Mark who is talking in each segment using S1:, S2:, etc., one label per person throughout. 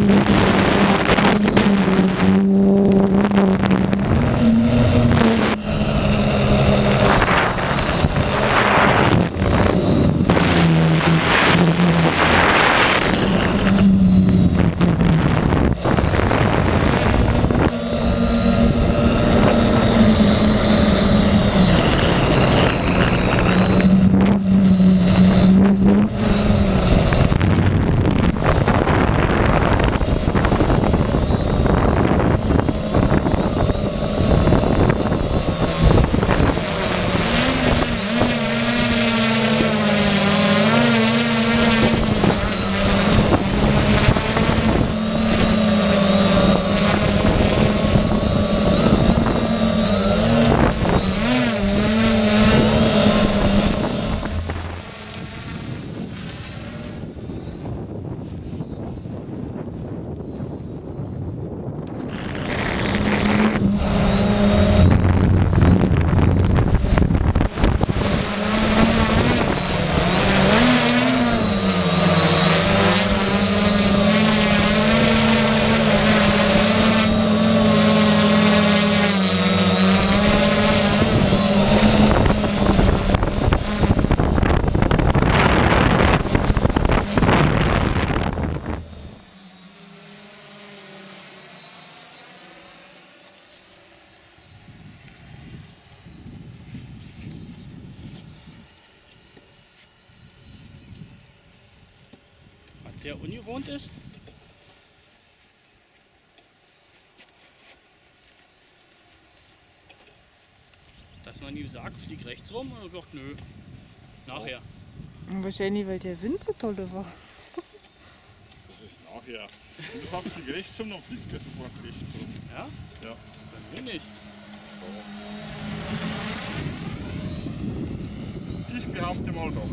S1: Thank you. Sehr ungewohnt ist. Dass man ihm sagt, flieg rechts rum und er sagt, nö. Nachher.
S2: Wahrscheinlich, weil der Wind so toll war.
S3: Das ist nachher. Wenn du sagst, flieg rechts rum, dann fliegt der sofort rechts rum.
S1: Ja?
S3: Ja.
S1: Bei mir nicht.
S3: Ich behaupte mal doch.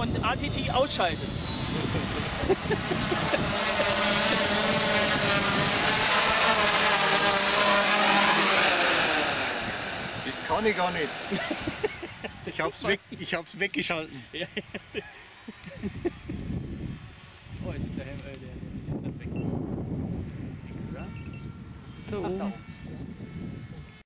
S1: Und ATT ausschaltest.
S4: Das kann ich gar nicht. Ich hab's, weg, ich hab's weggeschalten.
S1: Oh, jetzt ist der Helm, äh, der, der, ist weg. Ja?
S2: Da
S1: oben.